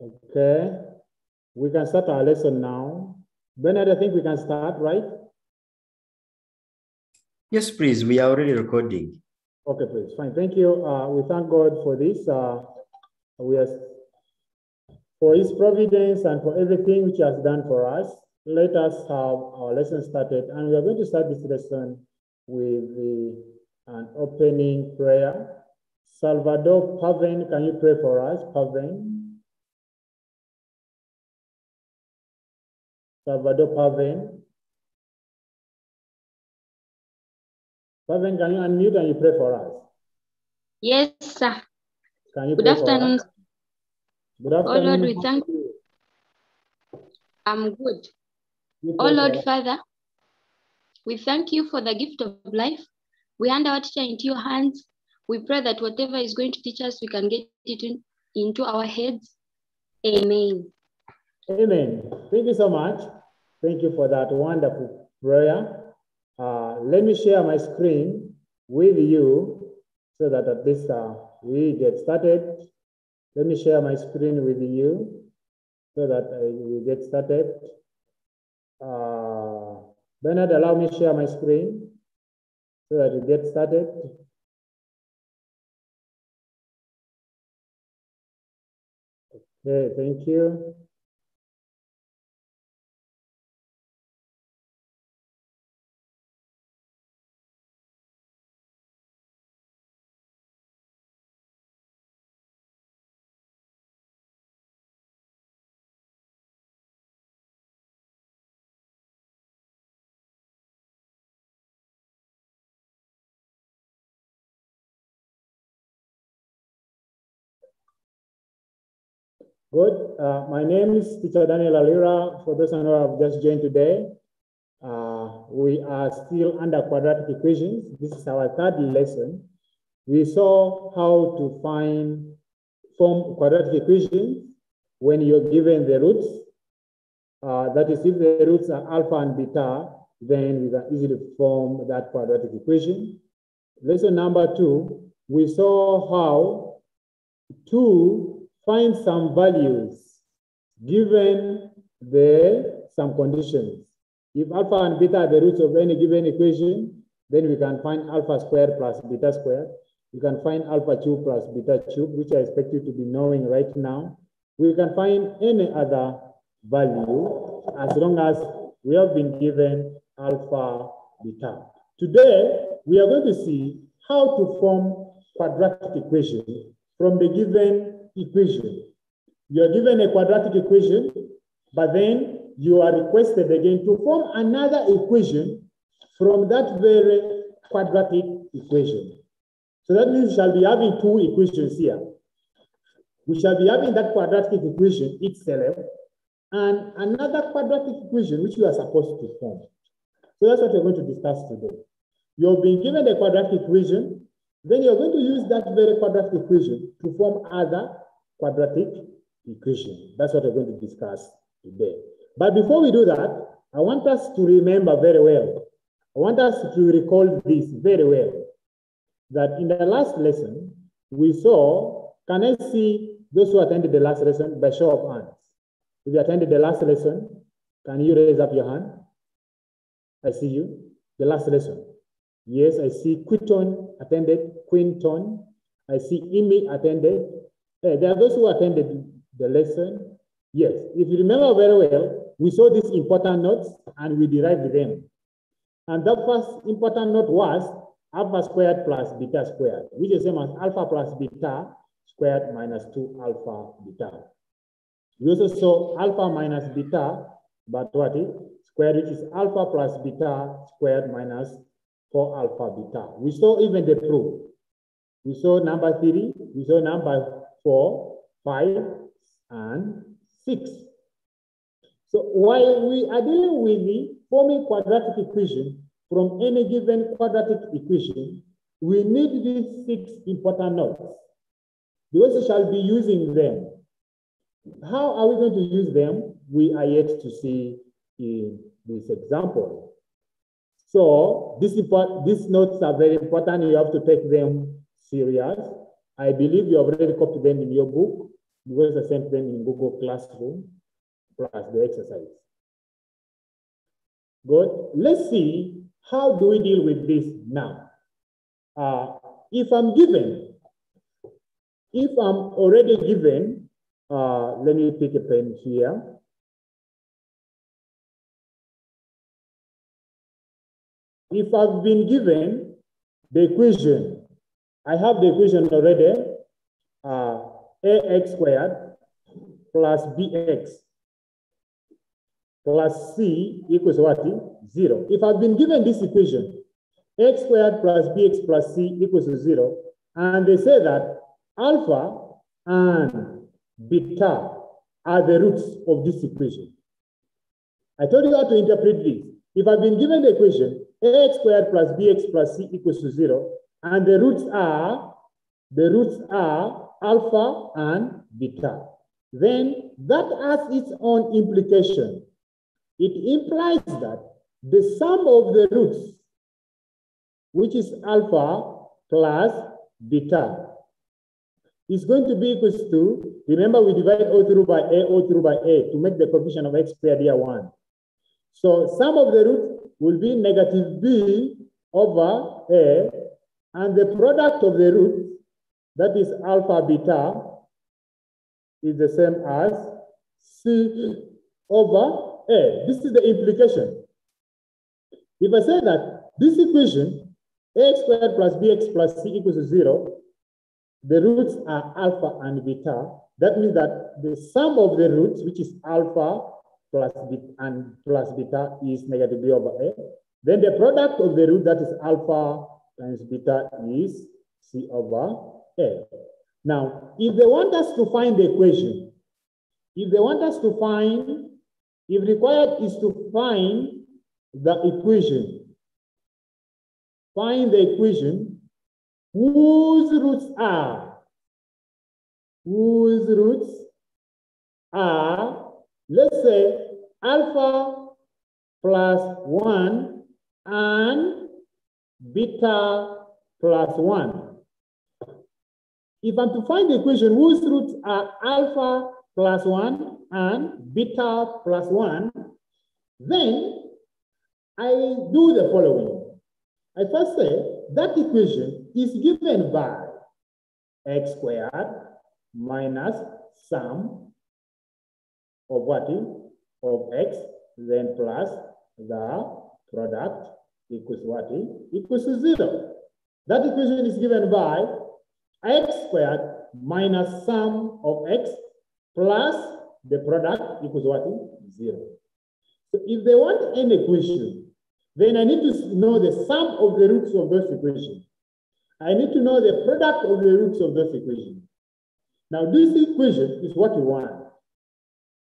Okay, we can start our lesson now. Bernard, I think we can start, right? Yes, please. We are already recording. Okay, please. Fine. Thank you. Uh, we thank God for this. Uh, we are for His providence and for everything which He has done for us. Let us have our lesson started, and we are going to start this lesson with the, an opening prayer. Salvador Paven, can you pray for us, Paven? Salvador Paven. Paven, can you unmute and you pray for us? Yes, sir. Can you Good pray for afternoon. Good Oh Lord, afternoon. we thank you. I'm good. You Oh Lord, us. Father, we thank you for the gift of life. We hand our teacher into your hands. We pray that whatever is going to teach us, we can get it in, into our heads. Amen. Amen. Thank you so much. Thank you for that wonderful prayer. Uh, let me share my screen with you so that at least uh, we get started. Let me share my screen with you so that uh, we get started. Uh, Bernard, allow me share my screen so that we get started. Okay, thank you. Good. Uh, my name is Teacher Daniel Alira. For those who have just joined today, uh, we are still under quadratic equations. This is our third lesson. We saw how to find form quadratic equations when you're given the roots. Uh, that is, if the roots are alpha and beta, then we can easily form that quadratic equation. Lesson number two, we saw how to find some values given the some conditions. If alpha and beta are the roots of any given equation, then we can find alpha squared plus beta squared. We can find alpha cube plus beta cube, which I expect you to be knowing right now. We can find any other value as long as we have been given alpha beta. Today, we are going to see how to form quadratic equation from the given equation. You are given a quadratic equation, but then you are requested again to form another equation from that very quadratic equation. So that means we shall be having two equations here. We shall be having that quadratic equation itself and another quadratic equation which you are supposed to form. So that's what we're going to discuss today. You've been given a quadratic equation, then you're going to use that very quadratic equation to form other quadratic equation. That's what we're going to discuss today. But before we do that, I want us to remember very well. I want us to recall this very well. That in the last lesson, we saw, can I see those who attended the last lesson by show of hands? If you attended the last lesson, can you raise up your hand? I see you. The last lesson. Yes, I see Quinton attended, Quinton. I see Imi attended. Eh, there are those who attended the lesson. Yes, if you remember very well, we saw these important notes and we derived them. And the first important note was alpha squared plus beta squared, which is same as alpha plus beta squared minus 2 alpha beta. We also saw alpha minus beta, but what is squared, which is alpha plus beta squared minus 4 alpha beta. We saw even the proof. We saw number three, we saw number four, five, and six. So while we are dealing with the forming quadratic equation from any given quadratic equation, we need these six important notes because we shall be using them. How are we going to use them? We are yet to see in this example. So this these notes are very important. You have to take them serious. I believe you have already copied them in your book. because I sent them in Google Classroom plus the exercise. Good. Let's see how do we deal with this now. Uh, if I'm given, if I'm already given, uh, let me pick a pen here. If I've been given the equation, I have the equation already, uh, ax squared plus bx plus c equals what? Zero. If I've been given this equation, x squared plus bx plus c equals to zero, and they say that alpha and beta are the roots of this equation. I told you how to interpret this. If I've been given the equation, ax squared plus bx plus c equals to zero, and the roots are, the roots are alpha and beta, then that has its own implication. It implies that the sum of the roots, which is alpha plus beta, is going to be equals to, remember we divide O through by A, O through by A to make the coefficient of x squared here one. So sum of the roots will be negative B over A, and the product of the roots, that is alpha beta, is the same as C over a. This is the implication. If I say that this equation, ax squared plus bx plus c equals to zero, the roots are alpha and beta. That means that the sum of the roots, which is alpha plus beta and plus beta, is negative b over a. Then the product of the root, that is alpha times beta, is c over a. Now, if they want us to find the equation, if they want us to find if required is to find the equation. Find the equation whose roots are, whose roots are, let's say, alpha plus 1 and beta plus 1. If I'm to find the equation whose roots are alpha plus 1 and beta plus 1, then I do the following. I first say that equation is given by x squared minus sum of what? Of x, then plus the product equals what? Equals to 0. That equation is given by x squared minus sum of x plus the product equals what? Zero. So if they want an equation, then I need to know the sum of the roots of those equations. I need to know the product of the roots of those equations. Now, this equation is what you want.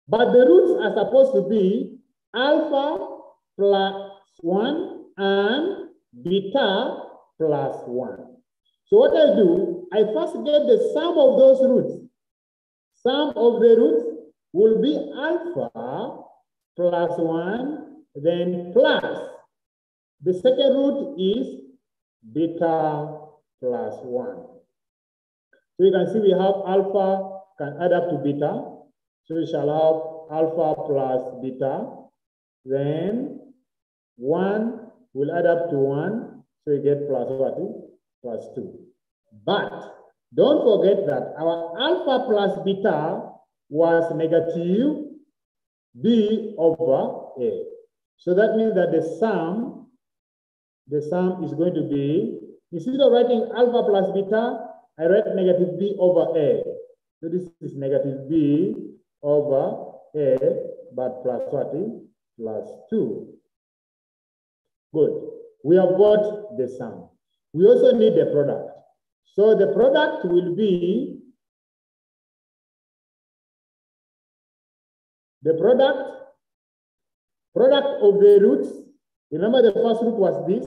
But the roots are supposed to be alpha plus 1 and beta plus 1. So what I do, I first get the sum of those roots. Sum of the roots will be alpha plus 1, then plus. The second root is beta plus 1. So you can see we have alpha can add up to beta. So we shall have alpha plus beta. Then 1 will add up to 1. So you get plus what? Eh? Plus 2. But don't forget that our alpha plus beta was negative b over a. So that means that the sum, the sum is going to be, instead of writing alpha plus beta, I write negative b over a. So this is negative b over a, but plus what? Eh? Plus 2. Good. We have got the sum. We also need the product. So the product will be the product, product of the roots. Remember the first root was this.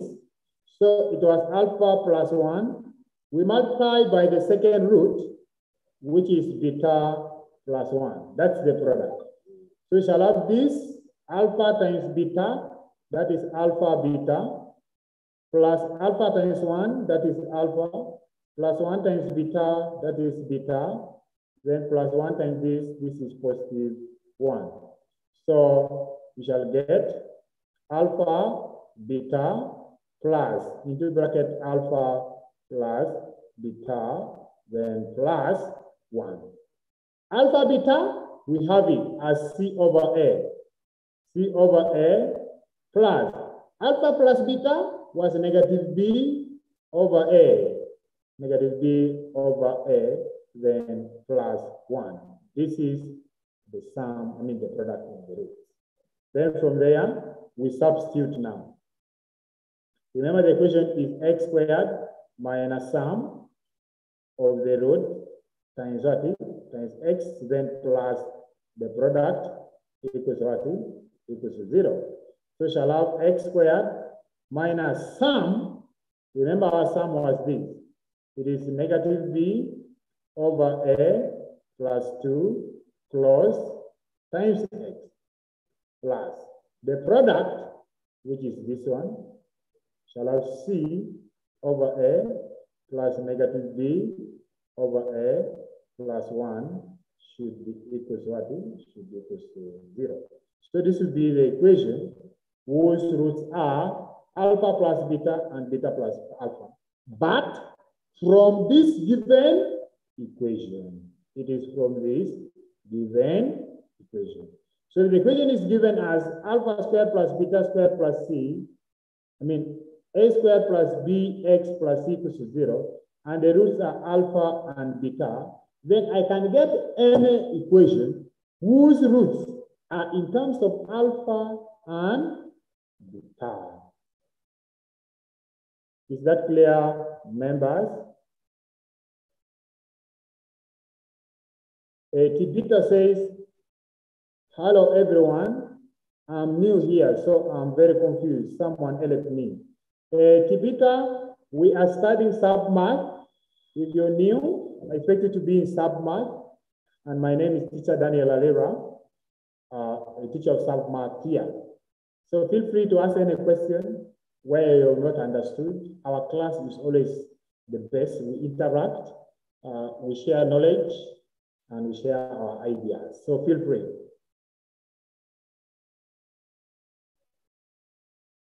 So it was alpha plus one. We multiply by the second root, which is beta plus one. That's the product. So we shall have this alpha times beta, that is alpha beta, plus alpha times one, that is alpha, plus 1 times beta, that is beta, then plus 1 times this, this is positive 1. So we shall get alpha, beta, plus, into bracket alpha plus beta, then plus 1. Alpha, beta, we have it as C over A. C over A plus alpha plus beta was negative B over A. Negative B over A, then plus 1. This is the sum, I mean the product of the roots. Then from there, we substitute now. Remember the equation is x squared minus sum of the root times what times x, then plus the product equals what equals zero. So shall have x squared minus sum. Remember our sum was this. It is negative b over a plus 2 close times x plus the product, which is this one, shall have c over a plus negative b over a plus 1 should be equals what? Should be equals to 0. So this will be the equation whose roots are alpha plus beta and beta plus alpha. But from this given equation, it is from this given equation. So the equation is given as alpha squared plus beta squared plus c. I mean, a squared plus bx plus c equals to 0. And the roots are alpha and beta. Then I can get any equation whose roots are in terms of alpha and beta. Is that clear, members? Uh, Tibita says, hello everyone. I'm new here, so I'm very confused. Someone help me. Uh, Tibita, we are studying submath. If you're new, I expect you to be in submath. And my name is teacher Daniel Alira, uh, a teacher of submath here. So feel free to ask any question where you're not understood. Our class is always the best. We interact, uh, we share knowledge, and we share our ideas. So feel free.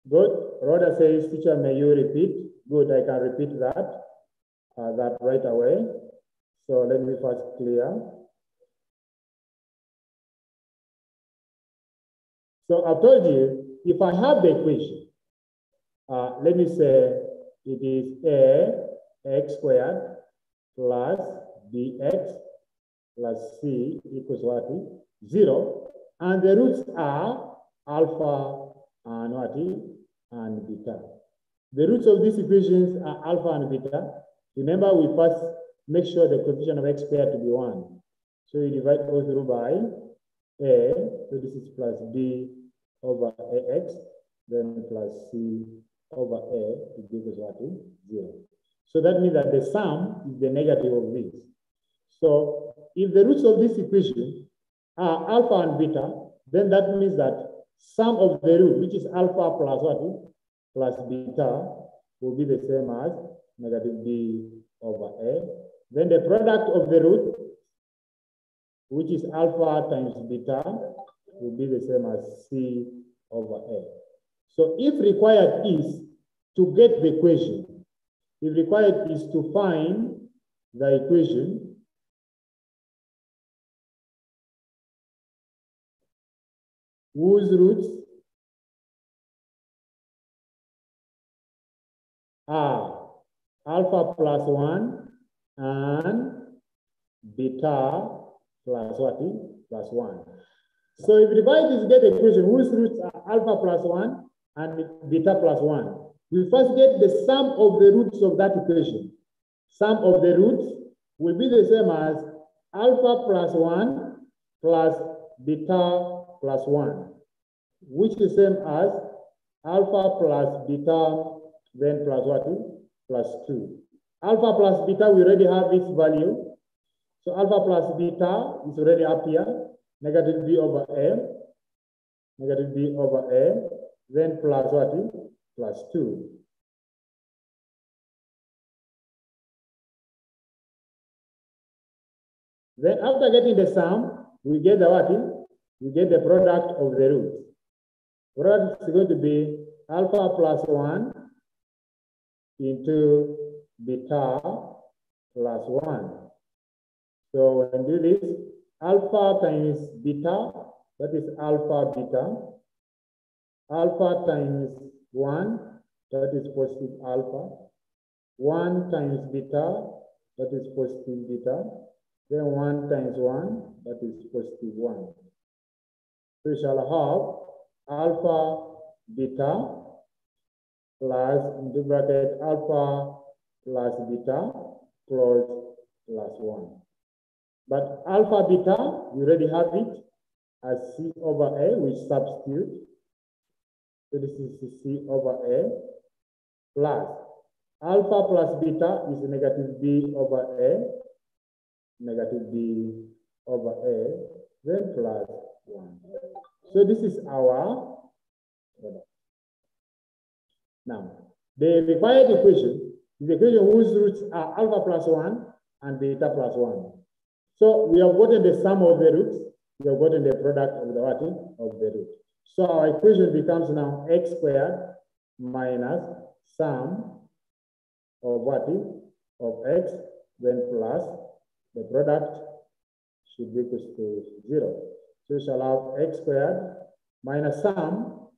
Good. Rhoda says, teacher, may you repeat? Good, I can repeat that, uh, that right away. So let me first clear. So I've told you, if I have the equation, uh, let me say it is a x squared plus bx plus c equals what? Zero. And the roots are alpha and what? And beta. The roots of these equations are alpha and beta. Remember, we first make sure the coefficient of x squared to be one. So you divide both through by a, so this is plus b over ax, then plus c over a, it gives us what? Zero. So that means that the sum is the negative of this. So if the roots of this equation are alpha and beta, then that means that sum of the root, which is alpha plus what? Plus beta, will be the same as negative b over a. Then the product of the root, which is alpha times beta, will be the same as c over a. So if required is to get the equation, if required is to find the equation, whose roots are alpha plus 1 and beta plus what? Plus 1. So if you divide this get equation whose roots are alpha plus 1 and beta plus 1, we first get the sum of the roots of that equation. Sum of the roots will be the same as alpha plus 1 plus beta plus 1, which is same as alpha plus beta, then plus what? Plus 2. Alpha plus beta, we already have its value. So alpha plus beta is already up here, negative b over a, negative b over a, then plus what? Plus 2. Then after getting the sum, we get the what? We get the product of the roots. Product is going to be alpha plus 1 into beta plus 1. So when do this, alpha times beta, that is alpha beta. Alpha times 1, that is positive alpha. 1 times beta, that is positive beta. Then 1 times 1, that is positive 1. So we shall have alpha beta plus, into bracket, alpha plus beta plus 1. But alpha beta, we already have it as C over A, we substitute. So this is C over A plus alpha plus beta is negative B over A, negative B over A, then plus 1. So this is our product. Now, the required equation is the equation whose roots are alpha plus 1 and beta plus 1. So we have gotten the sum of the roots, we have gotten the product of the what? Of the root. So our equation becomes now x squared minus sum of what? Of x, then plus the product should be equal to 0. So we shall have x squared minus sum,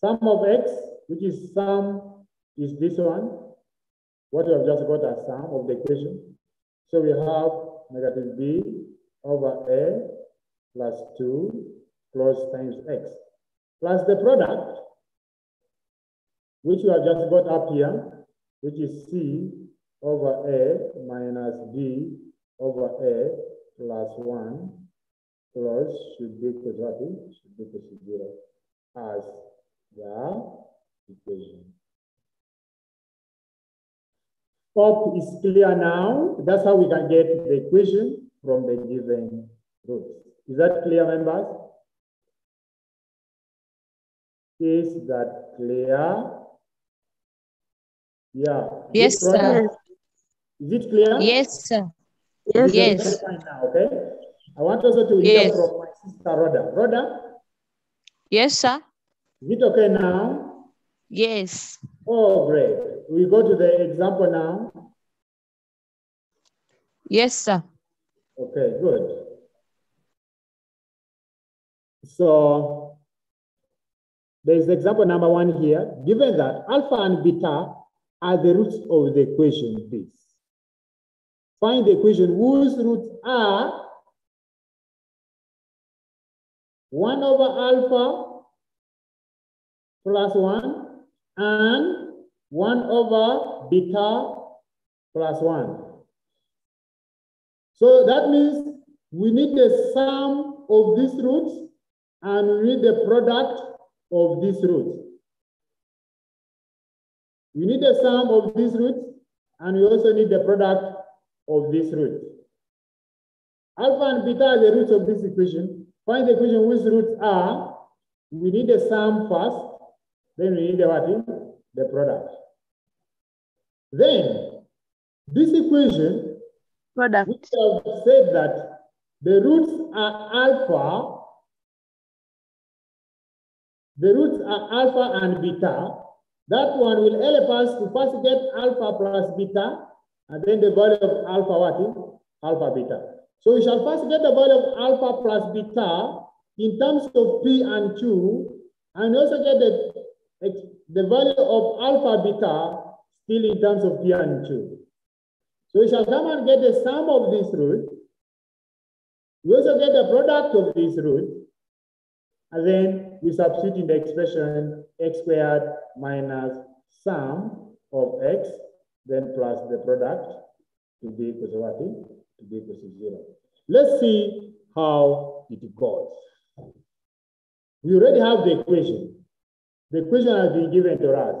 sum of x, which is sum is this one, what we have just got as sum of the equation. So we have negative b over a plus 2 close times x plus the product, which we have just got up here, which is c over a minus b over a plus 1 plus should be to? Should be to 0 as the equation. Hope is clear now. That's how we can get the equation from the given roots. Is that clear, members? Is that clear? Yeah. Yes, sir. Is it clear? Yes, sir. Yes. Yes. Now, okay. I want also to hear Yes. from my sister Rhoda. Rhoda, Yes, sir. is it okay now? Yes. Oh, great. We go to the example now. Yes, sir. Okay, good. So there's example number one here. Given that alpha and beta are the roots of the equation, this. Find the equation whose roots are 1 over alpha plus 1 and 1 over beta plus 1. So that means we need the sum of these roots and we need the product of these roots. We need the sum of these roots and we also need the product of these roots. Alpha and beta are the roots of this equation. Find the equation whose roots are, we need the sum first, then we need the what? The product. Then, this equation Product. we have said that the roots are alpha, the roots are alpha and beta. That one will help us to first get alpha plus beta, and then the value of alpha what? Alpha beta. So we shall first get the value of alpha plus beta in terms of P and Q, and also get the, the value of alpha beta still in terms of P and Q. So we shall come and get the sum of this root. We also get the product of this root. And then we substitute in the expression x squared minus sum of x, then plus the product to be equal to what? To be equal to zero. Let's see how it goes. We already have the equation. The equation has been given to us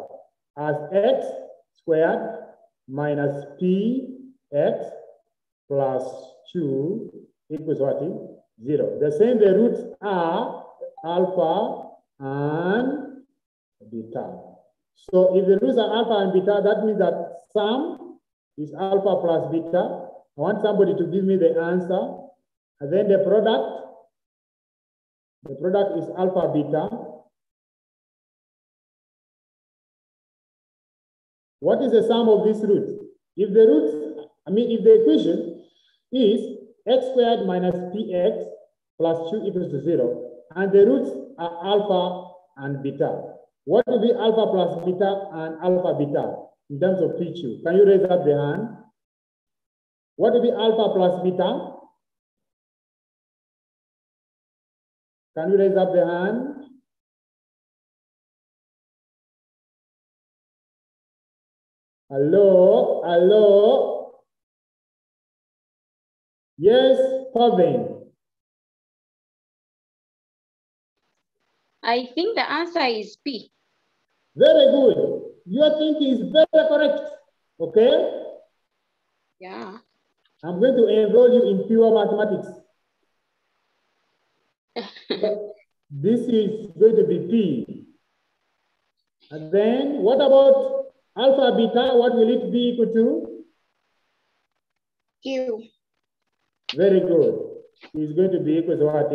as x squared minus p x plus 2 equals what? Zero. The same, the roots are alpha and beta. So if the roots are alpha and beta, that means that sum is alpha plus beta. I want somebody to give me the answer And then the product, the product is alpha beta. What is the sum of these roots? If the roots, I mean, if the equation is x squared minus px plus 2 equals to 0, and the roots are alpha and beta. What will be alpha plus beta and alpha beta in terms of PQ? Can you raise up the hand? What will be alpha plus beta? Can you raise up the hand? Hello, hello. Yes, Coven. I think the answer is P. Very good. Your thinking is very correct. Okay? Yeah. I'm going to enroll you in pure mathematics. this is going to be P. And then what about alpha beta? What will it be equal to? Q. Very good. It's going to be equal to what?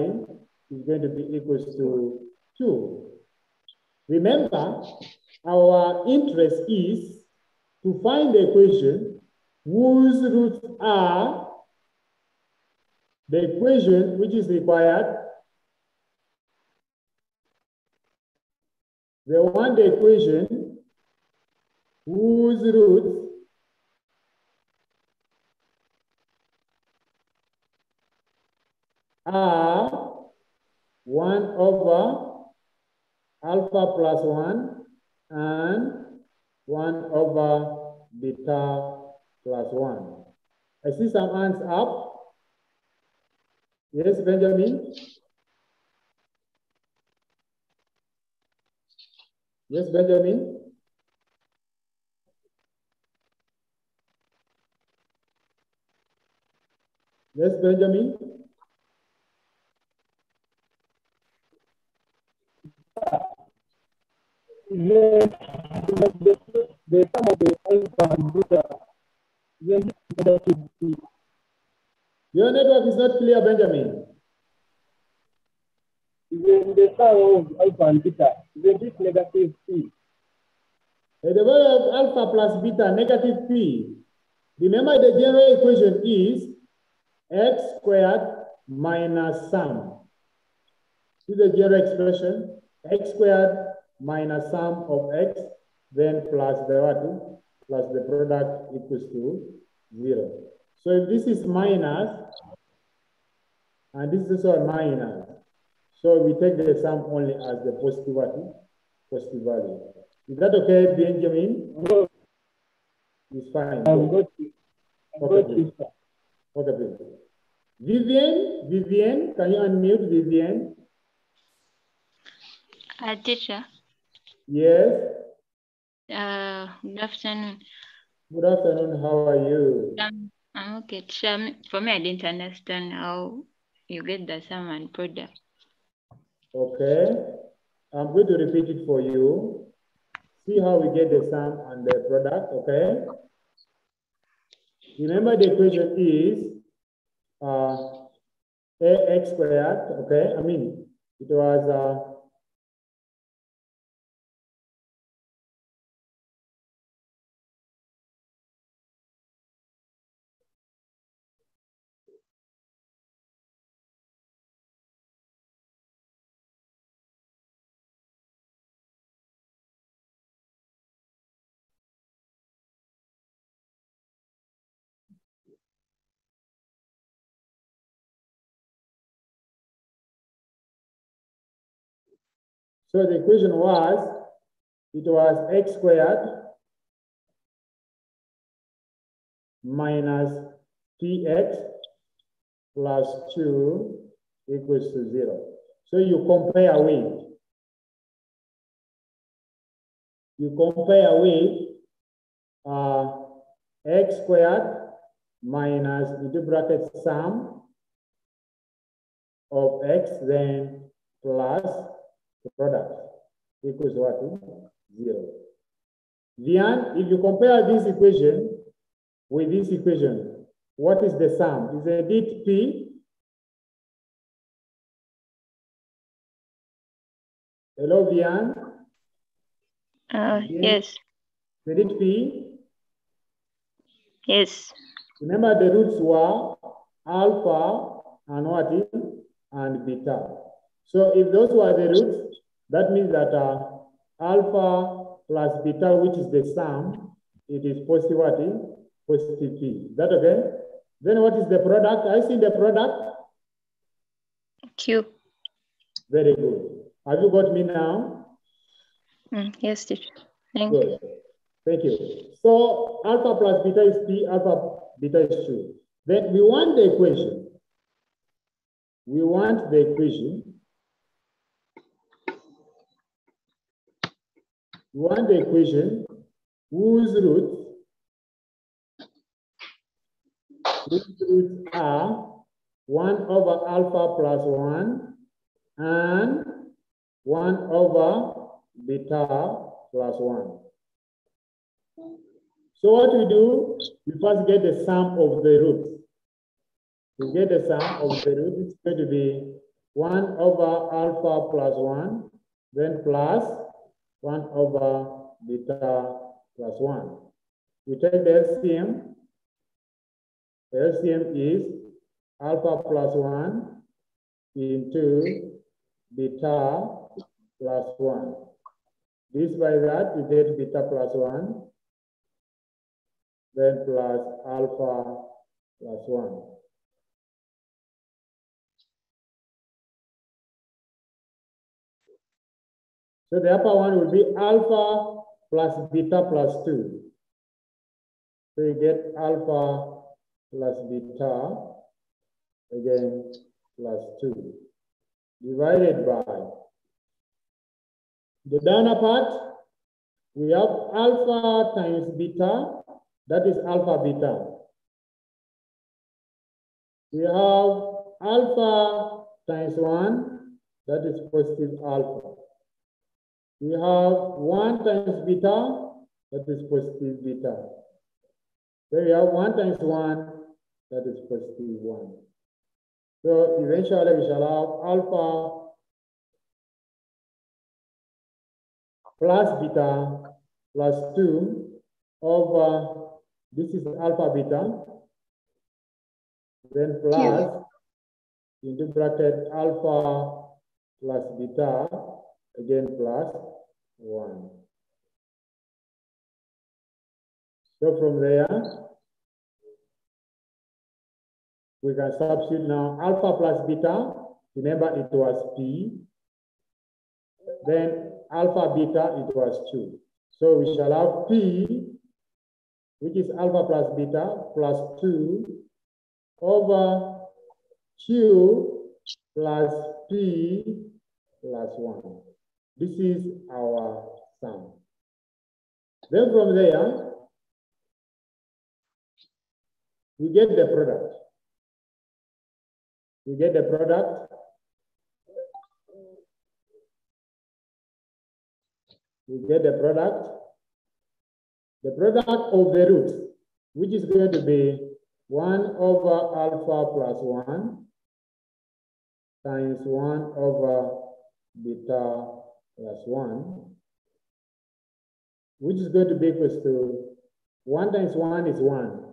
It's going to be equal to 2. Remember, our interest is to find the equation whose roots are the equation which is required, the one the equation whose roots are 1 over alpha plus 1 and 1 over beta plus 1. I see some hands up. Yes, Benjamin? Yes, Benjamin? Yes, Benjamin? the, the, of the and. Your network is not clear, Benjamin. The sum of alpha and beta then this negative p. Uh, The value of alpha plus beta negative p. Remember the general equation is x squared minus sum. Is the general expression, x squared minus sum of x, then plus the what? Plus the product equals to zero. So if this is minus, and this is also minus, so we take the sum only as the positive what? Positive value. Is that okay, Benjamin? It's fine. Got it. I've Okay, got please. it. sir. Okay, please. Vivian, Vivian, can you unmute Vivian? Uh, teacher, Yes. uh, good afternoon. Good afternoon. How are you? Um, I'm okay. Teacher, for me, I didn't understand how you get the sum and product. Okay. I'm going to repeat it for you. See how we get the sum and the product, okay? Remember the equation is uh, ax squared, okay? I mean, it was uh, So the equation was, it was x squared minus px plus 2 equals to 0. So you compare with, you compare with uh, x squared minus into bracket sum of x then plus product equals what? Zero. Then, if you compare this equation with this equation, what is the sum? Is it P. Hello, Vian? Uh, yes. Did it P? Yes. Remember the roots were alpha and what is and beta. So if those were the roots, that means that uh, alpha plus beta, which is the sum, it is positive what is positive p. Is that okay? Then what is the product? I see the product. Q. Very good. Have you got me now? Mm, yes, teacher. Thank you. Thank you. So alpha plus beta is p, alpha beta is 2. Then we want the equation. We want the equation. We the equation whose roots whose roots are 1 over alpha plus 1 and 1 over beta plus 1. So what we do, we first get the sum of the roots. To get the sum of the roots, it's going to be 1 over alpha plus 1, then plus 1 over beta plus 1. We take the LCM. The LCM is alpha plus 1 into beta plus 1. This by that, we get beta plus 1 then plus alpha plus 1. So the upper one will be alpha plus beta plus 2. So you get alpha plus beta, again, plus 2, divided by the downer part, we have alpha times beta, that is alpha beta. We have alpha times 1, that is positive alpha. We have 1 times beta, that is positive beta. Then we have 1 times 1, that is positive 1. So eventually we shall have alpha plus beta plus 2 over this is alpha beta, then plus into bracket alpha plus beta, again plus 1. So from there, we can substitute now alpha plus beta. Remember it was P. Then alpha beta, it was 2. So we shall have P which is alpha plus beta plus 2 over q plus p plus 1. This is our sum. Then from there, we get the product. We get the product. We get the product the product of the roots, which is going to be 1 over alpha plus 1 times 1 over beta plus 1, which is going to be equal to 1 times 1 is 1.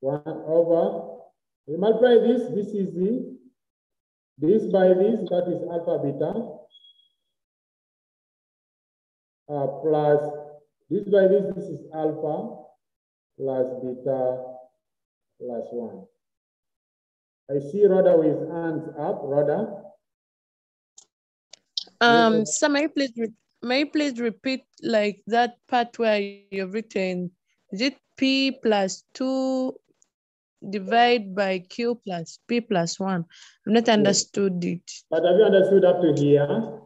1 over, we multiply this, this is the, this by this, that is alpha beta, uh, plus this by this, this is alpha plus beta plus 1. I see Rhoda with hands up. Rhoda? Um, so may you please, re- may you please repeat like that part where you've written, is it P plus two divide by Q plus P plus one? I've not understood it. But have you understood up to here?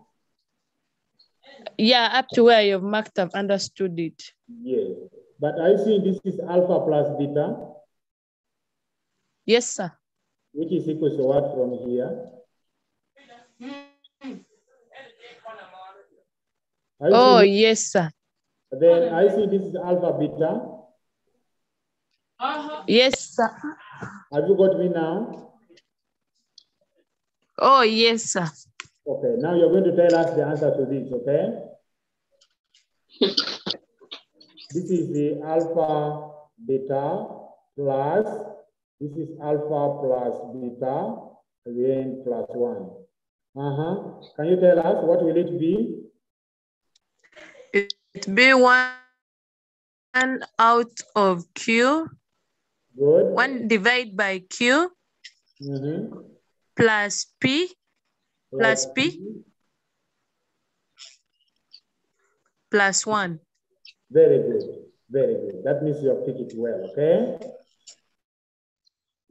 Yeah, up to where you've marked, I've understood it. Yes. But I see this is alpha plus beta, Yes, sir. which is equal to what from here? I Oh, see, yes, sir. then I see this is alpha beta. Yes, sir. Have you got me now? Oh, yes, sir. Okay, now you're going to tell us the answer to this, okay? this is the alpha beta plus, this is alpha plus beta, then plus one. Uh-huh. Can you tell us what will it be? Be one out of Q, Good. one divide by Q Mhm. plus P plus P plus one. Very good, very good. That means you have picked it well, okay?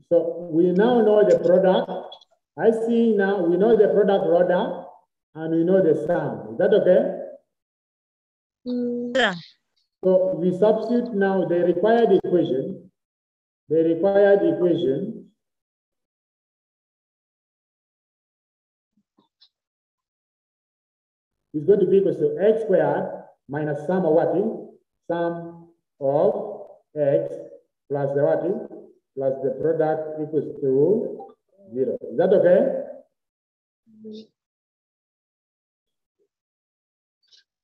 So we now know the product. I see now, we know the product order and we know the sum. Is that okay? Mm. Yeah. So we substitute now the required equation. The required equation is going to be equal to x squared minus sum of what? Sum of x plus the what? Plus the product equals to zero. Is that okay? Mm.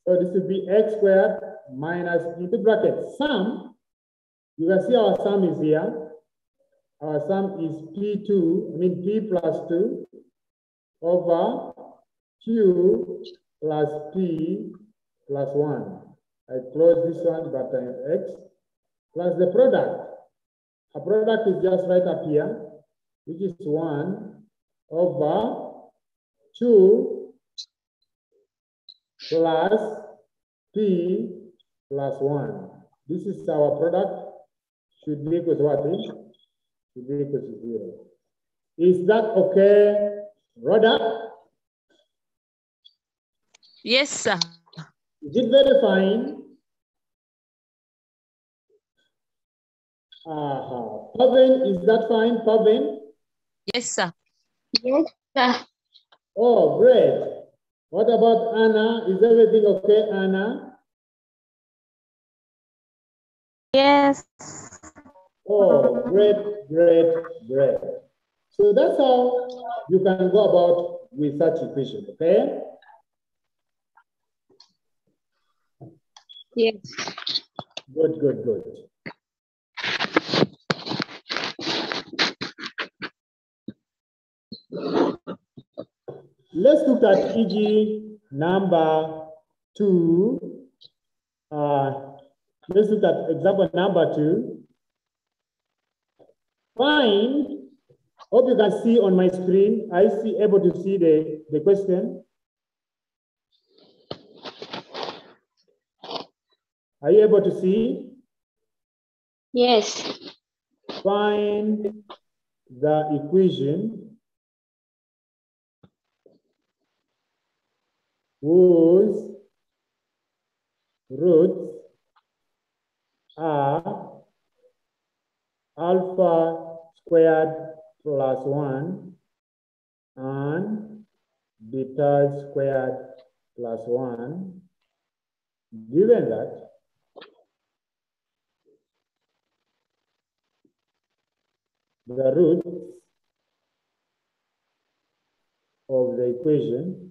So this will be x squared minus into bracket sum. You can see our sum is here. Our sum is P2, I mean P plus 2 over Q plus P plus 1. I close this one, but I have X plus the product. A product is just right up here, which is 1 over 2 plus P plus 1. This is our product. Should be equal to what? eh? Should be equal to 0. Is that okay, Rhoda? Yes, sir. Is it very fine? Uh-huh. Pavan, is that fine, Pavan? Yes, sir. Yes, sir. Oh, great. What about Anna? Is everything okay, Anna? Yes. Oh, great, great, great. So that's how you can go about with such equation, okay? Yes. Good, good, good. Let's look at EG number two. Uh, let's look at example number two. Find, hope you can see on my screen. I see able to see the, the question. Are you able to see? Yes. Find the equation whose roots are alpha squared plus 1 and beta squared plus 1. Given that the roots of the equation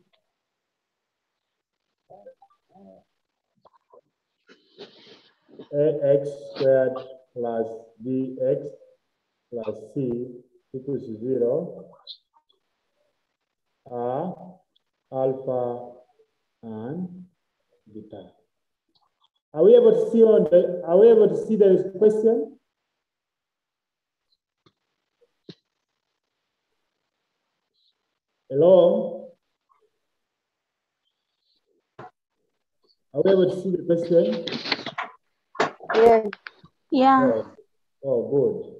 ax squared plus bx plus c equals zero are alpha and beta. Are we able to see on the, are we able to see the question? Hello? Are we able to see the question? Yes. Yeah. Oh, oh, good.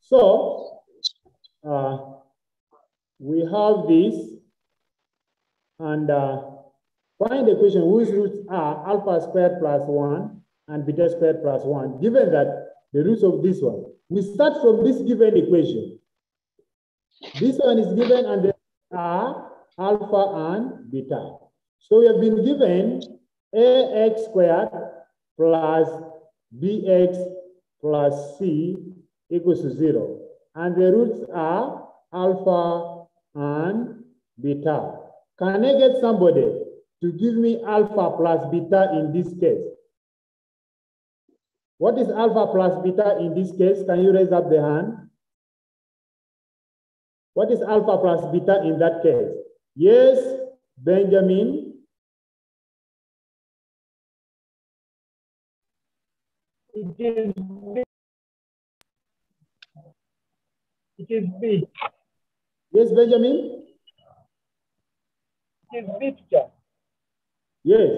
So, uh, we have this, and uh, find the equation whose roots are alpha squared plus 1 and beta squared plus 1, given that the roots of this one. We start from this given equation. This one is given and there are alpha and beta. So we have been given ax squared plus bx plus c equals to zero. And the roots are alpha and beta. Can I get somebody to give me alpha plus beta in this case? What is alpha plus beta in this case? Can you raise up the hand? What is alpha plus beta in that case? Yes, Benjamin. It is B. It is B. Yes, Benjamin? It is B, teacher. Yes.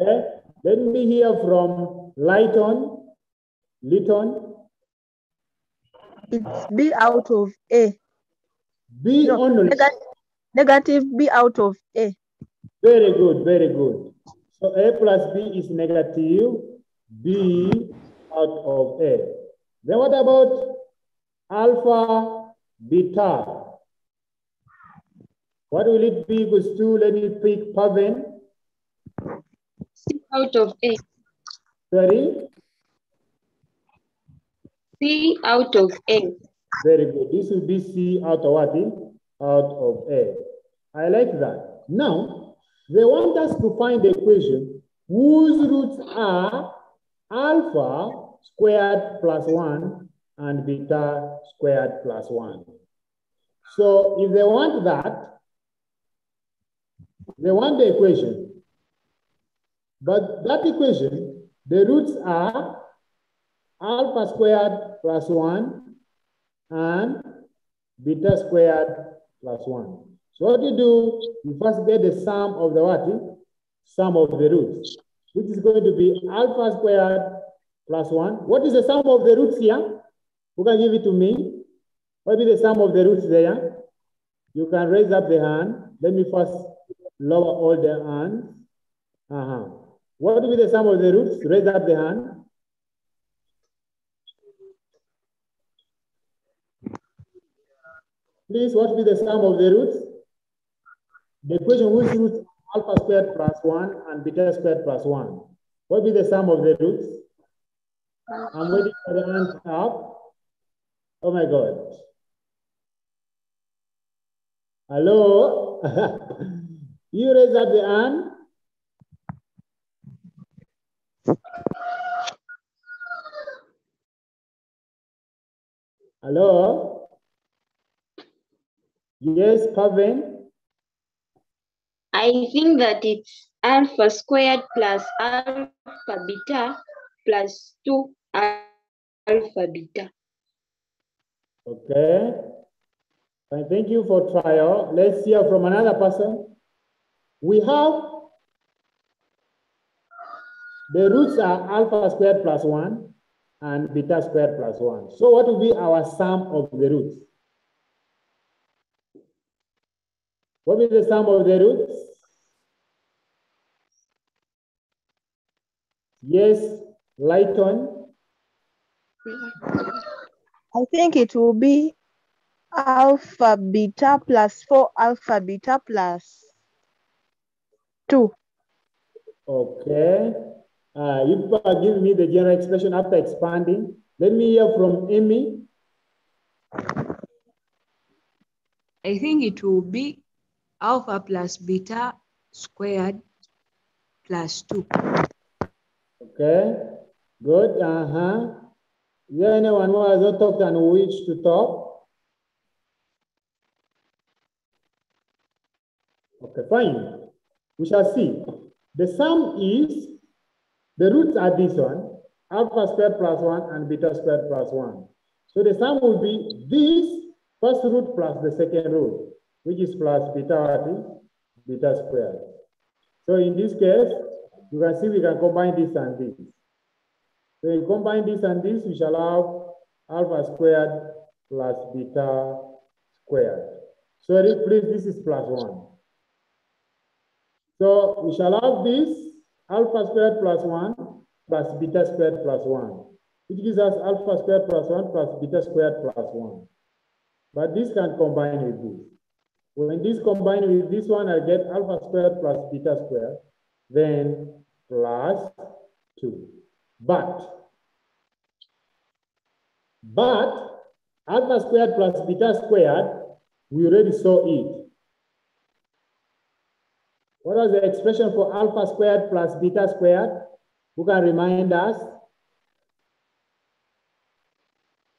Okay, let me hear from Lighton. Lighton. It's B out of A. B No, only. Negative B out of A. Very good, very good. So A plus B is negative B out of A. Then what about alpha beta? What will it be equals to? Let me pick Paven. C out of A. Sorry, C out of A. very good. This will be C out of what? Eh? Out of A. I like that. Now, they want us to find the equation whose roots are alpha squared plus 1 and beta squared plus 1. So if they want that, they want the equation. But that equation, the roots are alpha squared plus 1 and beta squared plus 1. So what you do, you first get the sum of the what? Sum of the roots, which is going to be alpha squared plus 1. What is the sum of the roots here? Who can give it to me? What is the sum of the roots there? You can raise up the hand. Let me first lower all the hands. Uh-huh. What will be the sum of the roots? Raise up the hand. Please, what will be the sum of the roots? The equation whose roots alpha squared plus 1 and beta squared plus 1. What will be the sum of the roots? I'm waiting for the hands up. Oh my God. Hello? you raise up the hand. Hello? Yes, Paven? I think that it's alpha squared plus alpha beta plus 2 alpha beta. Okay. Fine, Thank you for trial. Let's hear from another person. We have the roots are alpha squared plus 1 and beta squared plus 1. So what will be our sum of the roots? What will be the sum of the roots? Yes, Lighton. I think it will be alpha beta plus 4 alpha beta plus 2. Okay. Uh, you uh, give me the general expression after expanding. Let me hear from Amy. I think it will be alpha plus beta squared plus 2. Okay. Good. Uh-huh. Is there anyone who has not talked and wish to talk? Okay, fine. We shall see. The sum is, the roots are this one, alpha squared plus 1 and beta squared plus 1. So the sum will be this first root plus the second root, which is plus beta beta squared. So in this case, you can see we can combine this and this. So we combine this and this, we shall have alpha squared plus beta squared. Sorry, please, this is plus 1. So we shall have this alpha squared plus 1 plus beta squared plus 1, which gives us alpha squared plus 1 plus beta squared plus 1. But this can combine with this. When this combine with this one, I get alpha squared plus beta squared, then plus 2. But But alpha squared plus beta squared, we already saw it. What was the expression for alpha squared plus beta squared? Who can remind us?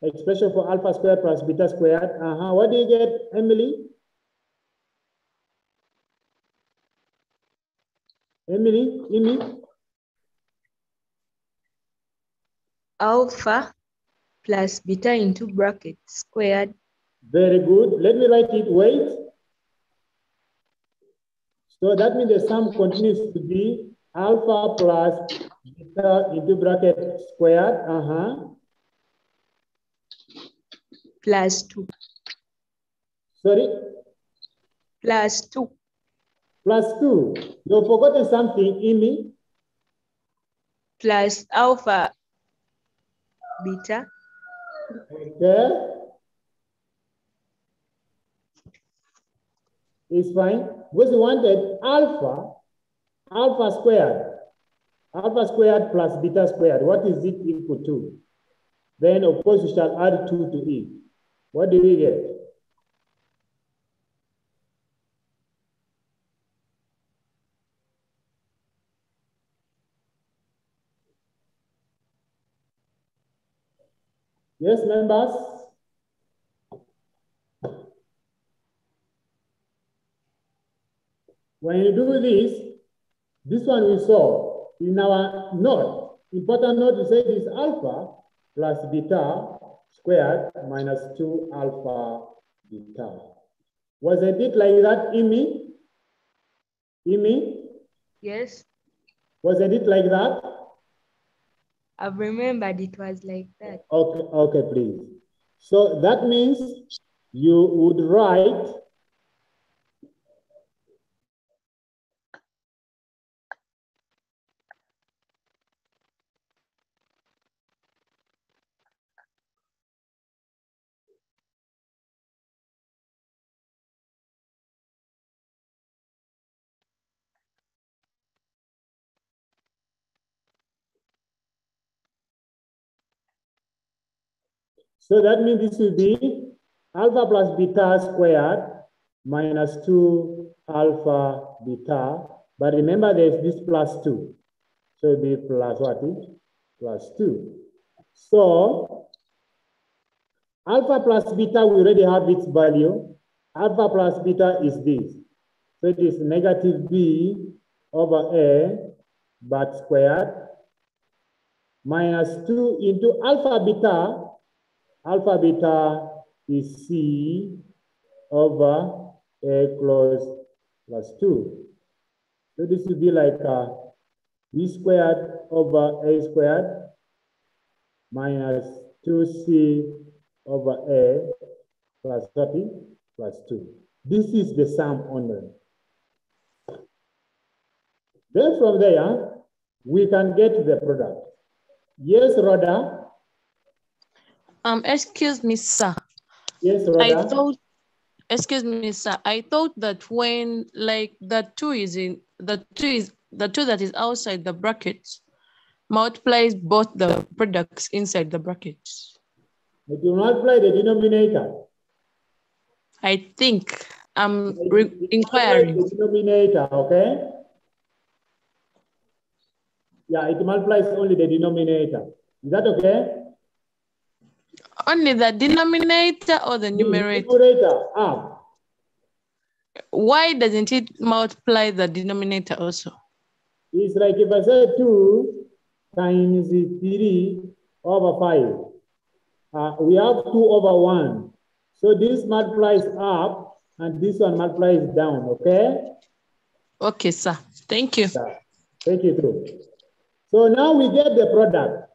Expression for alpha squared plus beta squared. Uh-huh. What do you get, Emily? Emily, Emily? Alpha plus beta into bracket squared Very good. Let me write it, wait. So that means the sum continues to be alpha plus beta into bracket squared. Uh-huh. plus 2 Sorry, plus 2 plus two. You've forgotten something, Amy. plus alpha beta Okay. It's fine. Because you wanted alpha, alpha squared, alpha squared plus beta squared. What is it equal to? Then, of course, we shall add 2 to it. What do we get? Yes, members? When you do this, this one we saw in our note, important note, we say this alpha plus beta squared minus 2 alpha beta. Wasn't it like that, Imi? Imi? yes Wasn't it like that? I've remembered it was like that Okay, okay, please. So that means you would write So that means this will be alpha plus beta squared minus 2 alpha beta. But remember, there's this plus 2. So it'll be plus what? Plus 2. So alpha plus beta, we already have its value. Alpha plus beta is this. So it is negative b over a, but squared, minus 2 into alpha beta, alpha beta is C over A close plus 2. So this will be like uh, B squared over A squared minus 2C over A plus 30 plus 2. This is the sum only. Then from there, we can get the product. Yes, Rhoda? Um, excuse me, sir. Yes, I thought, excuse me, sir. I thought that when like the two is in the two is the two that is outside the brackets multiplies both the products inside the brackets. It will multiply the denominator. I think I'm It- re- it inquiring. The denominator, okay? Yeah, it multiplies only the denominator. Is that okay? Only the denominator or the numerator? Numerator, ah, Why doesn't it multiply the denominator also? it's like if I say two times three over five. Uh, we have two over one. So this multiplies up and this one multiplies down, okay? Okay, sir. Thank you. Thank you through. So now we get the product.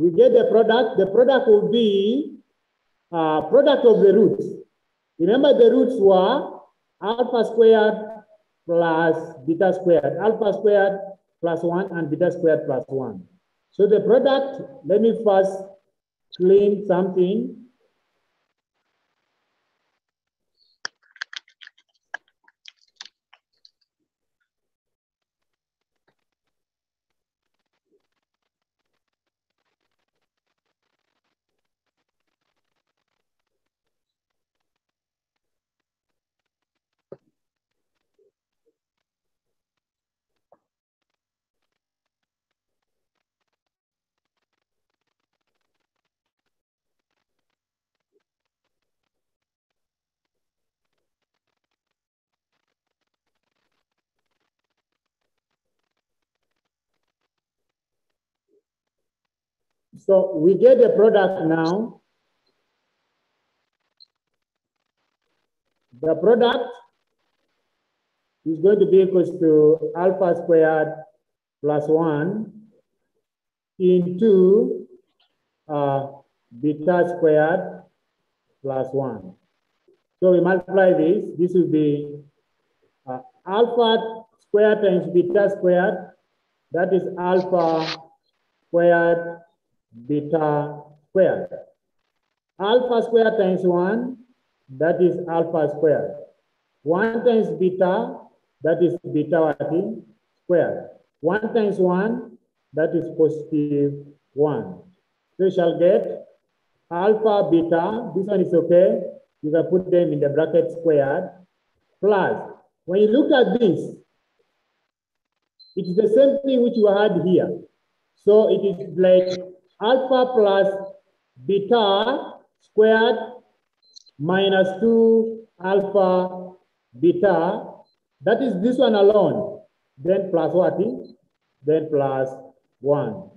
We get the product. The product will be uh, product of the roots. Remember the roots were alpha squared plus beta squared, alpha squared plus one and beta squared plus one. So the product, let me first clean something. So we get the product now. The product is going to be equals to alpha squared plus one into uh, beta squared plus one. So we multiply this, this will be uh, alpha squared times beta squared, that is alpha squared beta squared. Alpha squared times one, that is alpha squared. One times beta, that is beta squared. One times one, that is positive one. So you shall get alpha, beta, this one is okay. You can put them in the bracket squared, plus, when you look at this, it is the same thing which you had here. So it is like alpha plus beta squared minus 2 alpha beta. That is this one alone. Then plus what? Then plus 1.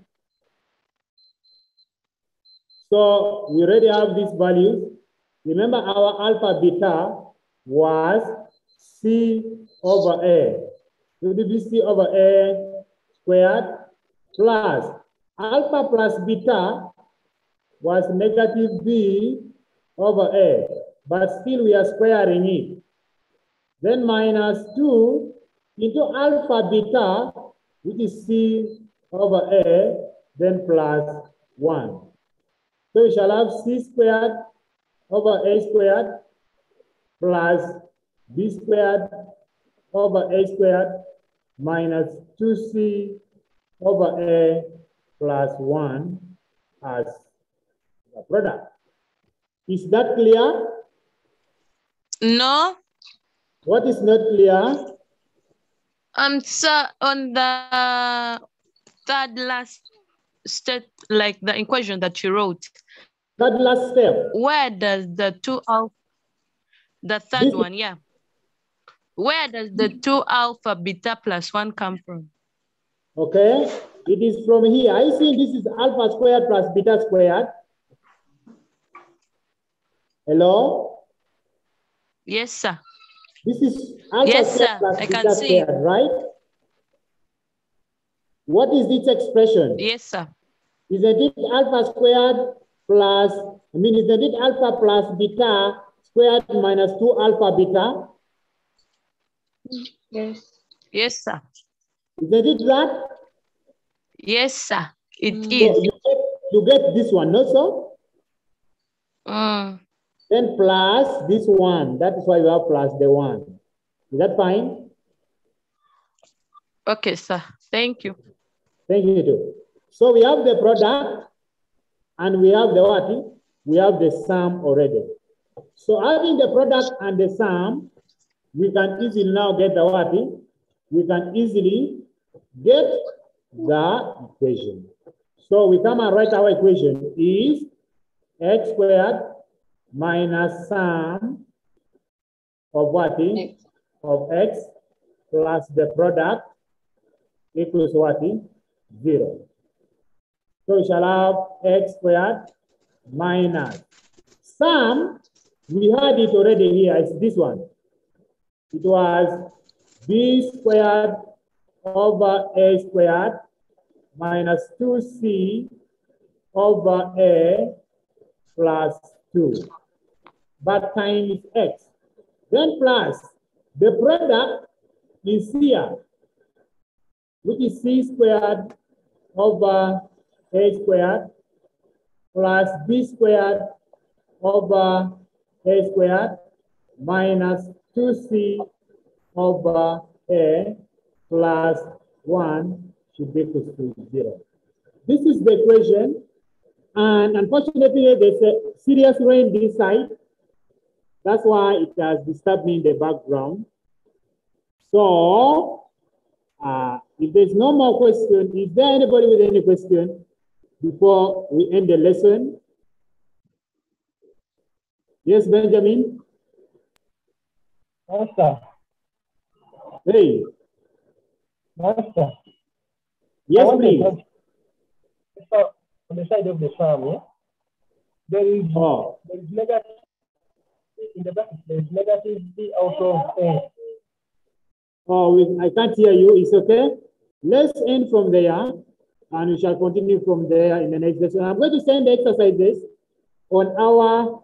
So we already have these values. Remember our alpha beta was C over A. So this is C over A squared plus alpha plus beta was negative B over A, but still we are squaring it. Then minus 2 into alpha beta, which is C over A, then plus 1. So we shall have C squared over A squared plus B squared over A squared minus 2C over A plus 1 as the product. Is that clear? No, What is not clear? um, so on the third last step, like the equation that you wrote, That last step. where does the two alpha, the third This- one, yeah. Where does the two alpha beta plus one come from? Okay, it is from here. I see this is alpha squared plus beta squared. Hello? Yes, sir. This is alpha Yes, squared sir. plus I beta can see. squared, right? What is this expression? Yes, sir. Isn't it alpha squared plus, I mean, isn't it alpha plus beta squared minus 2 alpha beta? Yes. Yes, sir. Isn't it that? Yes, sir. It Mm. Is. you, get, you get this one, no, so? Mm. Then plus this one. That is why you have plus the one. Is that fine? Okay, sir. Thank you. Thank you too. So we have the product and we have the what? We have the sum already. So having the product and the sum, we can easily now get the what? We can easily get the equation. So we come and write our equation is x squared minus sum of what? Next. Of x plus the product equals what? Zero. So we shall have x squared minus sum. We had it already here. It's this one. It was b squared over a squared minus 2c over a plus 2. But times x. Then plus the product is here, which is c squared over a squared plus b squared over a squared minus 2c over a plus 1 should be equal to 0. This is the equation. And unfortunately, there's a serious rain this side. That's why it has disturbed me in the background. So, uh, if there's no more question, is there anybody with any question before we end the lesson? Yes, Benjamin? Master, Hey, master. Yes, please. So, on the side of the farm, yeah? There is, Oh, there is negative, in the back. there is negative B out oh, we, I can't hear you. It's okay. Let's end from there and we shall continue from there in the next lesson. I'm going to send the exercises on our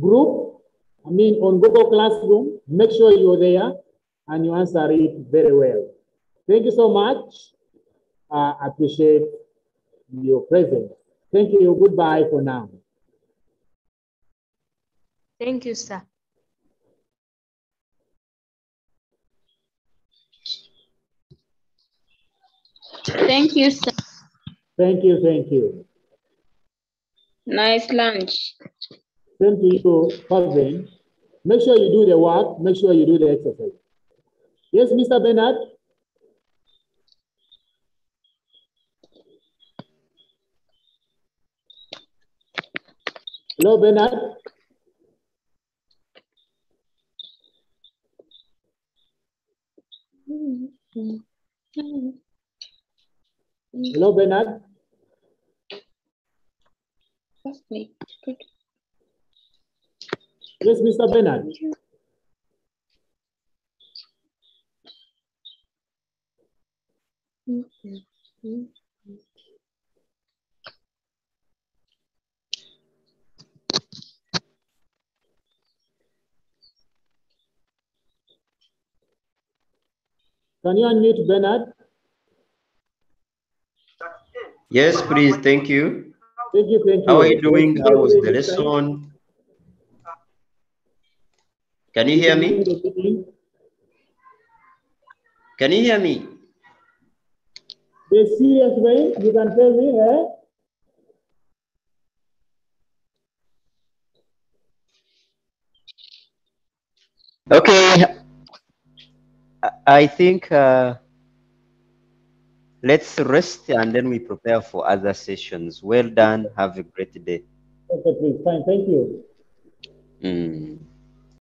group, I mean on Google Classroom. Make sure you're there and you answer it very well. Thank you so much. I appreciate your presence. Thank you. Goodbye for now. Thank you, sir. Thank you, sir. Thank you. Thank you. Nice lunch. Same to you, Calvin. Make sure you do the work. Make sure you do the exercise. Yes, Mr. Bernard? Hello, Bernard? Hello, Bernard? Yes, Mr. Bernard? Can you unmute Bernard? Yes, please. Thank you. Thank you, thank you. How are you doing? How was the lesson? Can you hear me? Can you hear me? The serious way, you can tell me, eh? Okay. I- think uh, let's rest and then we prepare for other sessions. Well done. Have a great day. Okay, please, fine, thank you. Mm.